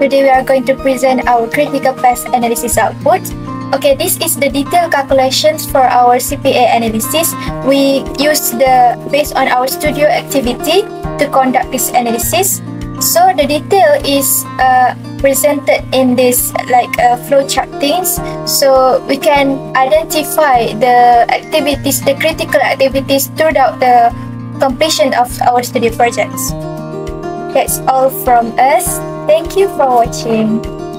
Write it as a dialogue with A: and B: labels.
A: today we are going to present our critical path analysis output. Okay, this is the detailed calculations for our CPA analysis. We use the based on our studio activity to conduct this analysis. So the detail is uh, presented in this like uh, flowchart things. So we can identify the activities, the critical activities throughout the completion of our study projects. That's all from us. Thank you for watching.